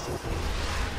フフフ。